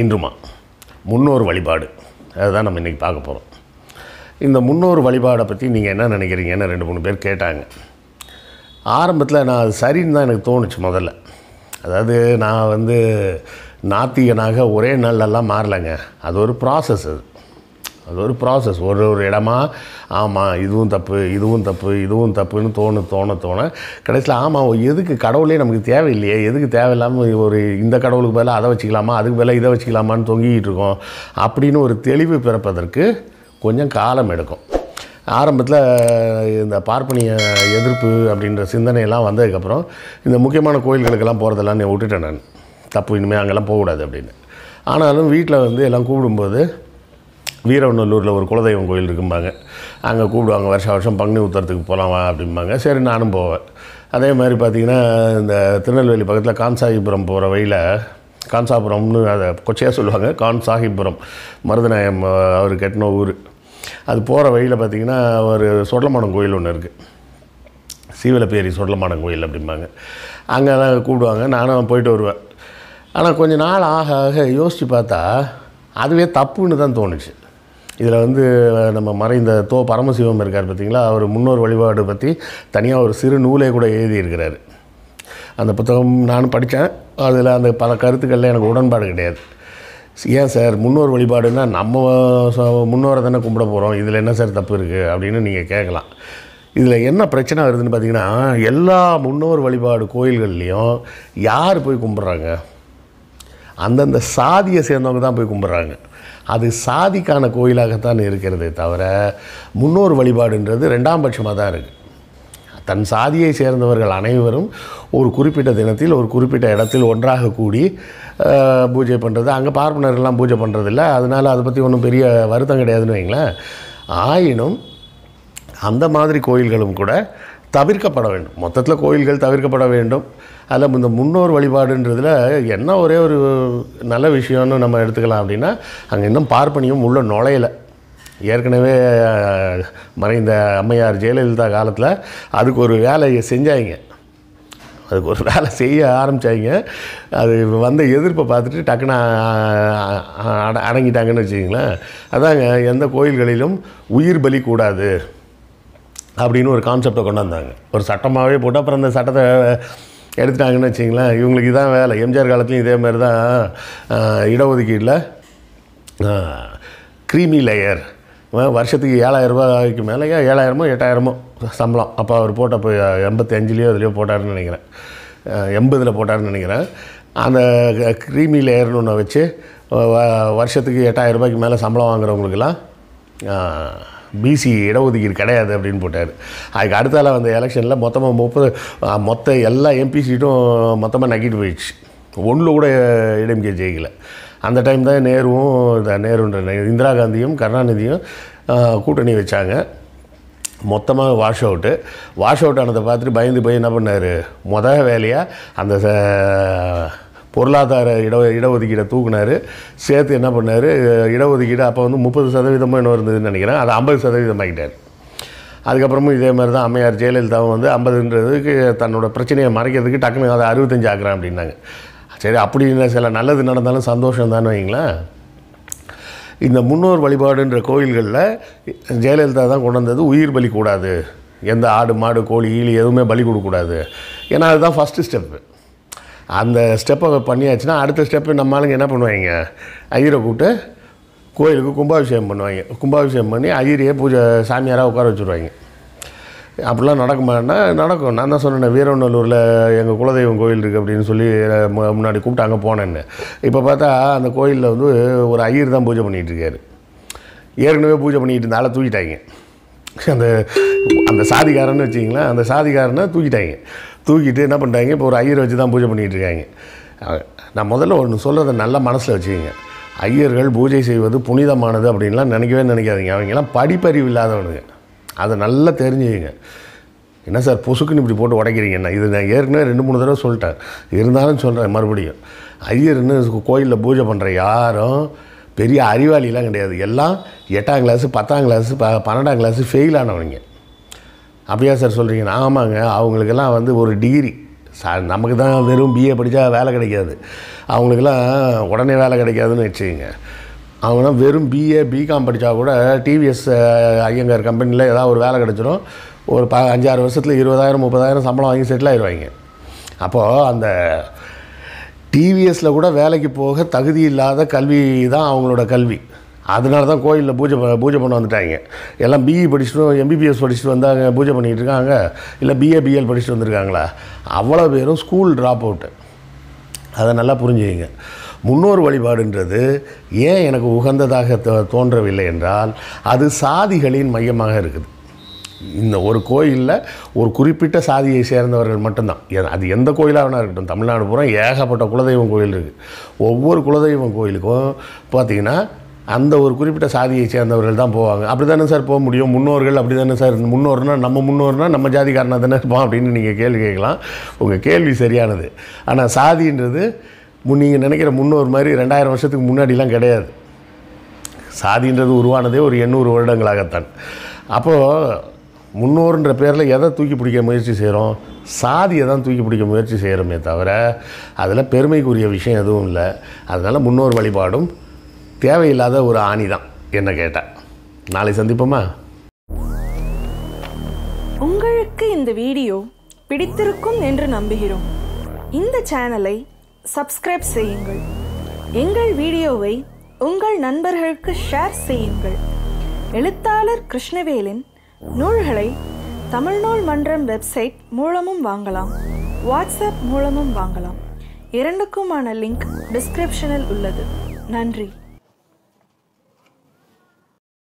இன்றுமா? முன்னோர் வழிபாடு. அதுதான் நம்ம இன்றைக்கி பார்க்க போகிறோம் இந்த முன்னோர் வழிபாடை பற்றி நீங்கள் என்ன நினைக்கிறீங்கன்னு ரெண்டு மூணு பேர் கேட்டாங்க. ஆரம்பத்தில் நான் அது சரின்னு தான் எனக்கு தோணுச்சு முதல்ல. அதாவது நான் வந்து நாத்திகனாக ஒரே நாள்லலாம் மாறலைங்க. அது ஒரு ப்ராசஸ் அது. அது ஒரு ப்ராசஸ் ஒரு ஒரு இடமா ஆமாம் இதுவும் தப்பு இதுவும் தப்பு இதுவும் தப்புன்னு தோணு தோண தோண. கடைசியில் ஆமாம் எதுக்கு கடவுளே நமக்கு தேவையில்லையே? எதுக்கு தேவையில்லாமல் ஒரு இந்த கடவுளுக்கு பதிலாக அதை வச்சுக்கலாமா? அதுக்கு பதிலாக இதை வச்சுக்கலாமான்னு தொங்கிக்கிட்டு இருக்கோம். அப்படின்னு ஒரு தெளிவு பிறப்பதற்கு கொஞ்சம் காலம் எடுக்கும். ஆரம்பத்தில் இந்த பார்ப்பனிய எதிர்ப்பு அப்படின்ற சிந்தனையெல்லாம் வந்ததுக்கப்புறம் இந்த முக்கியமான கோயில்களுக்கெல்லாம் போகிறதெல்லாம் நான் விட்டுட்டேன் நான். தப்பு இனிமேல் அங்கெல்லாம் போகக்கூடாது அப்படின்னு. ஆனாலும் வீட்டில் வந்து எல்லாம் கூப்பிடும்போது வீரநல்லூரில் ஒரு குலதெய்வம் கோயில் இருக்கும்பாங்க. அங்கே கூப்பிடுவாங்க வருஷம் வருஷம் பங்குனி உத்தரத்துக்கு போகலாம் வா அப்படிம்பாங்க. சரி நானும் போவேன். அதே மாதிரி பார்த்திங்கன்னா இந்த திருநெல்வேலி பக்கத்தில் கான்சாகிபுரம் போகிற வழியில் கான்சாபுரம்னு அதை கொச்சையாக சொல்லுவாங்க கான்சாகிபுரம் மருதநாயம் அவர் கட்டின ஊர். அது போகிற வழியில் பார்த்திங்கன்னா ஒரு சொடலமானம் கோயில் ஒன்று இருக்குது சீவலப்பேரி சொடலமானம் கோயில் அப்படிம்பாங்க. அங்கே தான் கூப்பிடுவாங்க நானும் போயிட்டு வருவேன். ஆனால் கொஞ்ச நாள் ஆக ஆக யோசித்து பார்த்தா அதுவே தப்புன்னு தான் தோணுச்சு. இதில் வந்து நம்ம மறைந்த தோ பரமசிவம் இருக்கார் பார்த்தீங்களா? அவர் முன்னோர் வழிபாடு பற்றி தனியாக ஒரு சிறு நூலே கூட எழுதியிருக்கிறார். அந்த புத்தகம் நானும் படித்தேன். அதில் அந்த பல கருத்துக்களில் எனக்கு உடன்பாடு கிடையாது. ஏன் சார் முன்னோர் வழிபாடுன்னா நம்ம ச- முன்னோரை தானே கும்பிட போகிறோம் இதில் என்ன சார் தப்பு இருக்குது அப்படின்னு நீங்கள் கேட்கலாம். இதில் என்ன பிரச்சனை வருதுன்னு பார்த்தீங்கன்னா எல்லா முன்னோர் வழிபாடு கோயில்கள்லேயும் யார் போய் கும்பிட்றாங்க? அந்தந்த சாதியை சேர்ந்தவங்க தான் போய் கும்பிட்றாங்க. அது சாதிக்கான கோயிலாகத்தான் இருக்கிறதே தவிர முன்னோர் வழிபாடுன்றது ரெண்டாம் பட்சமாக தான் இருக்குது தன் சாதியை சேர்ந்தவர்கள் அனைவரும் ஒரு குறிப்பிட்ட தினத்தில் ஒரு குறிப்பிட்ட இடத்தில் ஒன்றாக கூடி பூஜை பண்ணுறது அங்கே பார்ப்பனர்கள்லாம் பூஜை பண்ணுறதில்ல அதனால் அதை பற்றி ஒன்றும் பெரிய வருத்தம் கிடையாதுன்னு வைங்களேன். ஆயினும் அந்த மாதிரி கோயில்களும் கூட தவிர்க்கப்பட வேண்டும். மொத்தத்தில் கோயில்கள் தவிர்க்கப்பட வேண்டும். அதில் இந்த முன்னோர் வழிபாடுன்றதில் என்ன ஒரே ஒரு நல்ல விஷயம்னு நம்ம எடுத்துக்கலாம் அப்படின்னா அங்கே இன்னும் பார்ப்பனியும் உள்ள நுழையலை. ஏற்கனவே மறைந்த அம்மையார் ஜெயலலிதா காலத்தில் அதுக்கு ஒரு வேலையை செஞ்சாங்க. அதுக்கு ஒரு வேலை செய்ய ஆரம்பித்தாங்க அது வந்த எதிர்ப்பை பார்த்துட்டு டக்குன்னு அட அடங்கிட்டாங்கன்னு வச்சுக்கிங்களேன். அதாங்க எந்த கோயில்களிலும் உயிர் பலி கூடாது. அப்படின்னு ஒரு கான்செப்டை கொண்டு வந்தாங்க ஒரு சட்டமாகவே போட்டு அப்புறம் அந்த சட்டத்தை எடுத்துட்டாங்கன்னு வச்சிங்களேன் இவங்களுக்கு இதான் வேலை. எம்ஜிஆர் காலத்துலையும் இதே மாதிரி தான் இடஒதுக்கீடில் க்ரீமி லேயர் வருஷத்துக்கு ஏழாயிரம் ரூபாய்க்கு மேலேயே ஏழாயிரமோ எட்டாயிரமோ சம்பளம். அப்போ அவர் போட்ட போய் எண்பத்தி அஞ்சுலேயோ அதுலேயோ போட்டாருன்னு நினைக்கிறேன். எண்பதில் போட்டாருன்னு நினைக்கிறேன். அந்த க்ரீமி லேயர்னு ஒன்று வச்சு வ- வருஷத்துக்கு எட்டாயிரம் ரூபாய்க்கு மேலே சம்பளம் வாங்குறவங்களுக்கெல்லாம் பிசி இடஒதுக்கீடு கிடையாது அப்படின்னு போட்டார். அதுக்கு அடுத்தால வந்த எலெக்ஷனில் மொத்தமாக முப்பது மொத்த எல்லா எம்பி சீட்டும் மொத்தமாக நக்கிட்டு போயிடுச்சு. ஒன்றில் கூட இடம்கே ஜெயிக்கல. அந்த டைம் தான் நேருவும் இந்த நேருன்ற இந்திரா காந்தியும் கருணாநிதியும் கூட்டணி வச்சாங்க. மொத்தமாக வாஷ் அவுட்டு. வாஷ் அவுட் ஆனதை பார்த்துட்டு பயந்து போய் என்ன பண்ணார்? மொதல் வேலையாக அந்த ச- பொருளாதார இட இடஒதுக்கீடை தூக்குனார். சேர்த்து என்ன பண்ணார்? இடஒதுக்கீடு அப்போ வந்து முப்பது சதவீதமோ என்ன இருந்ததுன்னு நினைக்கிறேன். அது ஐம்பது சதவீதம் ஆகிட்டார் அதுக்கப்புறமும் இதே மாதிரி தான் அம்மையார் ஜெயலலிதாவும் வந்து ஐம்பதுன்றதுக்கு தன்னோட பிரச்சனையை மறைக்கிறதுக்கு டக்குன்னு அதை அறுபத்தஞ்சு ஆக்குறேன் அப்படின்னாங்க. சரி அப்படி இல்லை சில நல்லது நடந்தாலும் சந்தோஷம் தானே வைங்களேன். இந்த முன்னோர் வழிபாடுன்ற கோயில்களில் ஜெயலலிதா தான் கொண்டு வந்தது உயிர் பலி கூடாது. எந்த ஆடு மாடு கோழி ஈழி எதுவுமே பலி கொடுக்கக்கூடாது. ஏன்னா அதுதான் ஃபஸ்ட்டு ஸ்டெப்பு அந்த ஸ்டெப்பை பண்ணியாச்சுன்னா அடுத்த ஸ்டெப்பு நம்ம ஆளுங்க என்ன பண்ணுவாங்க? ஐயரை கூப்பிட்டு கோயிலுக்கு கும்பாபிஷேகம் பண்ணுவாங்க. கும்பாபிஷேகம் பண்ணி ஐயரையே பூஜை சாமியாராக உட்கார வச்சுருவாங்க. அப்படிலாம் நடக்குமான்னா நடக்கும். நான் தான் சொன்னேன் வீரநல்லூரில் எங்கள் குலதெய்வம் கோயில் இருக்குது அப்படின்னு சொல்லி மு- முன்னாடி கூப்பிட்டு அங்கே போனேன்னு. இப்போ பார்த்தா அந்த கோயிலில் வந்து ஒரு ஐயர் தான் பூஜை பண்ணிகிட்ருக்காரு ஏற்கனவே பூஜை பண்ணிக்கிட்டு இருந்தால தூக்கிட்டாங்க. அந்த அந்த சாதிக்காரன்னு வச்சிங்களேன் அந்த சாதிக்காரனை தூக்கிட்டாங்க. தூக்கிட்டு என்ன பண்ணுறாங்க இப்போ ஒரு ஐயரை வச்சு தான் பூஜை பண்ணிகிட்டு இருக்காங்க நான் முதல்ல ஒன்று சொல்கிறத நல்லா மனசில் வச்சுக்கோங்க. ஐயர்கள் பூஜை செய்வது புனிதமானது அப்படின்லாம் நினைக்கவே நினைக்காதீங்க. அவங்கெல்லாம் படிப்பறிவு இல்லாதவனுங்க. அதை நல்லா தெரிஞ்சுக்கங்க. என்ன சார் பொசுக்குன்னு இப்படி போட்டு உடைக்கிறீங்க என்ன? இது நான் ஏற்கனவே ரெண்டு மூணு தடவை சொல்லிட்டேன். இருந்தாலும் சொல்கிறேன் மறுபடியும். ஐயர்னு கோயிலில் பூஜை பண்ணுற யாரும் பெரிய அறிவாளிலாம் கிடையாது. எல்லாம் எட்டாம் கிளாஸு பத்தாம் கிளாஸு ப பன்னெண்டாம் கிளாஸு ஃபெயில் ஆனவங்க அப்படியா சார் சொல்கிறீங்க ஆமாங்க. அவங்களுக்கெல்லாம் வந்து ஒரு டிகிரி சா நமக்கு தான் வெறும் பிஏ படித்தா வேலை கிடைக்காது. அவங்களுக்கெல்லாம் உடனே வேலை கிடைக்காதுன்னு வச்சுக்கோங்க. அவங்களாம் வெறும் பிஏ பிகாம் படித்தா கூட டிவிஎஸ் ஐயங்கார் கம்பெனியில் ஏதாவது ஒரு வேலை கிடச்சிரும். ஒரு ப அஞ்சாறு வருஷத்தில் இருபதாயிரம் முப்பதாயிரம் சம்பளம் வாங்கி செட்டில் ஆயிடுவாங்க அப்போது அந்த டிவிஎஸில் கூட வேலைக்கு போக தகுதி இல்லாத கல்வி தான் அவங்களோட கல்வி. அதனால தான் கோயிலில் பூஜை பூஜை பண்ண வந்துட்டாங்க. எல்லாம் பிஇ படிச்சுட்டு எம்பிபிஎஸ் படிச்சுட்டு வந்தாங்க பூஜை பண்ணிகிட்டு இருக்காங்க. இல்லை பிஏ பிஎல் படிச்சுட்டு வந்திருக்காங்களா? அவ்வளோ பேரும் ஸ்கூல் ட்ராப் அவுட்டு அதை நல்லா புரிஞ்சுக்கிங்க. முன்னோர் வழிபாடுன்றது ஏன் எனக்கு உகந்ததாக தோ- தோன்றவில்லை என்றால் அது சாதிகளின் மையமாக இருக்குது. இந்த ஒரு கோயிலில் ஒரு குறிப்பிட்ட சாதியை சேர்ந்தவர்கள் மட்டும்தான். அது எந்த கோயிலாக வேணா இருக்கட்டும். தமிழ்நாடு பூரா ஏகப்பட்ட குலதெய்வம் கோயில் இருக்குது ஒவ்வொரு குலதெய்வம் கோயிலுக்கும் பார்த்திங்கன்னா அந்த ஒரு குறிப்பிட்ட சாதியை சேர்ந்தவர்கள் தான் போவாங்க. அப்படி தானே சார் போக முடியும்? முன்னோர்கள் அப்படி தானே சார்? முன்னோர்னால் நம்ம முன்னோர்னால் நம்ம ஜாதிக்காரனாக தானே இருப்போம் அப்படின்னு நீங்கள் கேள்வி கேட்கலாம். உங்கள் கேள்வி சரியானது. ஆனால் சாதின்றது நீங்கள் நினைக்கிற முன்னோர் மாதிரி ரெண்டாயிரம் வருஷத்துக்கு முன்னாடிலாம் கிடையாது. சாதின்றது உருவானதே ஒரு எண்ணூறு வருடங்களாகத்தான். அப்போது முன்னோர்ன்ற பேரில் எதை தூக்கி பிடிக்க முயற்சி செய்கிறோம் சாதியை தான் தூக்கி பிடிக்க முயற்சி செய்கிறோமே தவிர அதில் பெருமைக்குரிய விஷயம் எதுவும் இல்லை. அதனால் முன்னோர் வழிபாடும் தேவையில்லாத ஒரு ஆணி தான் என்ன கேட்டேன் நாளை சந்திப்போமா? உங்களுக்கு இந்த வீடியோ பிடித்திருக்கும் என்று நம்புகிறோம். இந்த சேனலை சப்ஸ்கிரைப் செய்யுங்கள். எங்கள் வீடியோவை உங்கள் நண்பர்களுக்கு ஷேர் செய்யுங்கள். எழுத்தாளர் கிருஷ்ணவேலின் நூல்களை தமிழ்நூல் மன்றம் வெப்சைட் மூலமும் வாங்கலாம். வாட்ஸ்அப் மூலமும் வாங்கலாம். இரண்டுக்குமான லிங்க் டிஸ்கிரிப்ஷனில் உள்ளது. நன்றி.